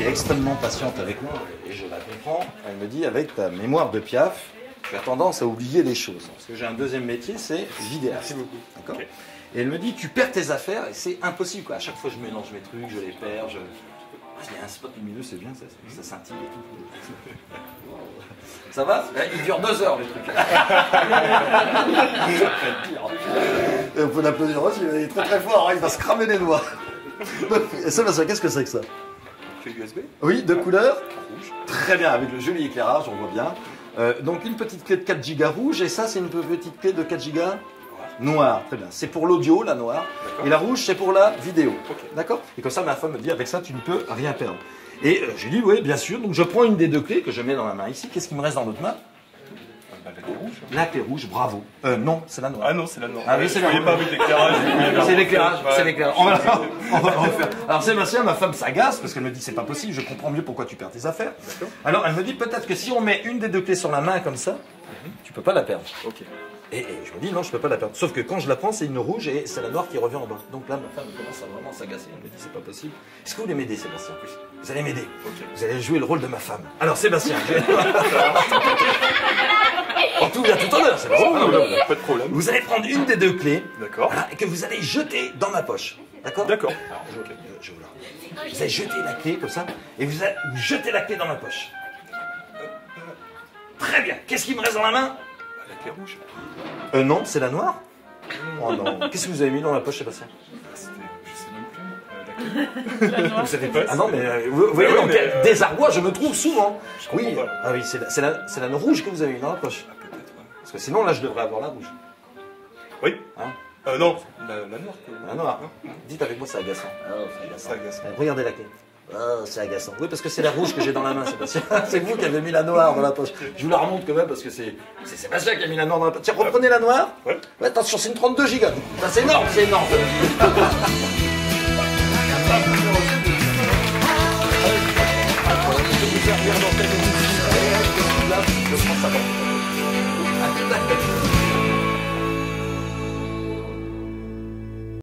est extrêmement patiente avec moi, et je la comprends. Elle me dit, avec ta mémoire de Piaf, tu as tendance à oublier les choses. Parce que j'ai un deuxième métier, c'est vidéaste. Merci beaucoup. D'accord Et elle me dit, tu perds tes affaires, et c'est impossible. Quoi. À chaque fois, je mélange mes trucs, je les perds. Je... Ah, Il y a un spot lumineux, c'est bien, ça, ça scintille et tout. Ça va? Il dure deux heures, le truc. Et on peut l'applaudir aussi, il est très très fort, hein, il va se cramer les doigts. Et ça, qu'est-ce que c'est que ça? Clé USB Oui, de couleur Très bien, avec le joli éclairage, on voit bien. Euh, donc une petite clé de 4 Go rouge, et ça, c'est une petite clé de 4 Go noire. Très bien. C'est pour l'audio, la noire. Et la rouge, c'est pour la vidéo. D'accord? Et comme ça, ma femme me dit, avec ça, tu ne peux rien perdre. Et euh, j'ai dit, oui, bien sûr. Donc je prends une des deux clés que je mets dans la main ici. Qu'est-ce qui me reste dans l'autre main? La clé rouge. La clé rouge, bravo. Euh, non, c'est la noire. Ah non, c'est la noire. Ah oui, c'est la noire. pas avec l'éclairage. C'est l'éclairage, c'est l'éclairage. On va, on va refaire. Alors Sébastien, ma femme s'agace parce qu'elle me dit c'est pas possible, je comprends mieux pourquoi tu perds tes affaires. Alors elle me dit peut-être que si on met une des deux clés sur la main comme ça, tu peux pas la perdre. Ok. Et, et je me dis non, je peux pas la perdre. Sauf que quand je la prends, c'est une rouge et c'est la noire qui revient en bas. Donc là, ma femme commence à vraiment s'agacer. Elle me dit c'est pas possible. Est-ce que vous voulez m'aider, Sébastien? Vous allez m'aider. Vous allez jouer le rôle de ma femme. Alors Sébastien, je... Oh. Pas de problème. Vous allez prendre une des deux clés. D'accord. Voilà, et que vous allez jeter dans ma poche. D'accord? D'accord. Alors, je, euh, je vous la remets. Vous allez jeter la clé comme ça, et vous allez vous jetez la clé dans ma poche. Très bien. Qu'est-ce qui me reste dans la main? La clé rouge. Euh, non, c'est la noire. Oh non. Qu'est-ce que vous avez mis dans la poche, Sébastien? C'était. Je sais même plus. Euh, la clé. Vous savez pas Ah non, mais euh, vous, vous voyez oui, dans mais- quel désarroi je me trouve souvent. Oui. pas. Ah oui, c'est la, la, rouge que vous avez mis dans la poche. Ah. Parce que sinon, là, je devrais avoir la rouge. Oui. Hein Euh, non, la, la noire. que- La noire. Dites avec moi, c'est agaçant. Ah, c'est agaçant. Euh, Regardez la clé. Oh, c'est agaçant. Oui, parce que c'est la rouge que j'ai dans la main, Sébastien. C'est vous qui avez mis la noire dans la poche. Je vous la remonte quand même parce que c'est c'est Sébastien qui a mis la noire dans la poche. Tiens, reprenez la noire. Ouais. Ouais, attention, c'est une 32 gigas. Ça, c'est énorme, c'est énorme. Je prends ça dans-